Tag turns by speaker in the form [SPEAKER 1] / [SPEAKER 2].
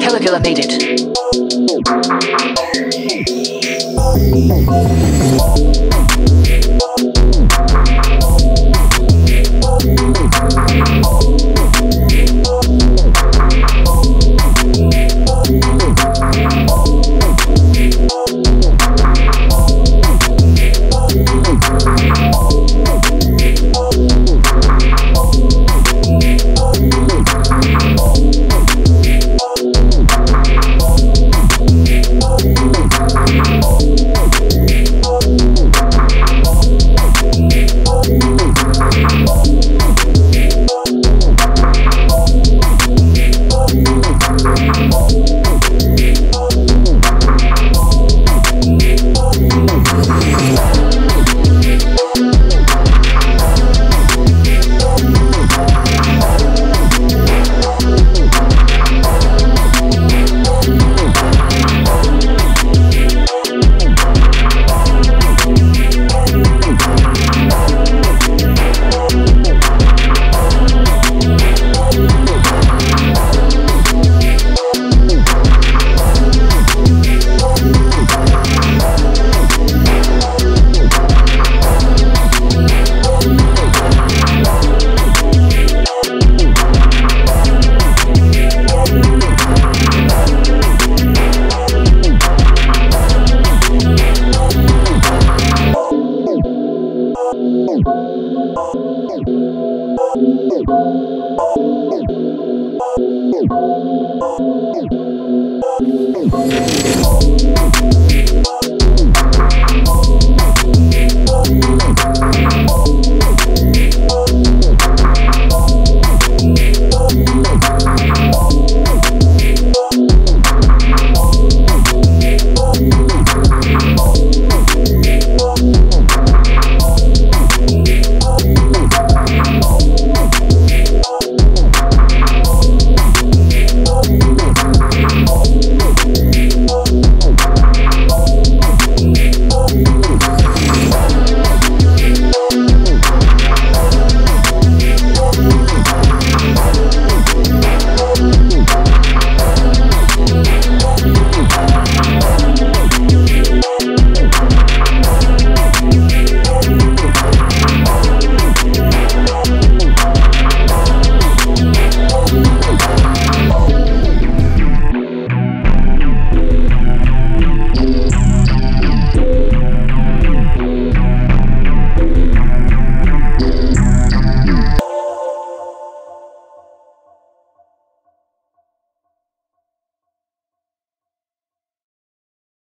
[SPEAKER 1] Caligula made it. Oh, oh, oh,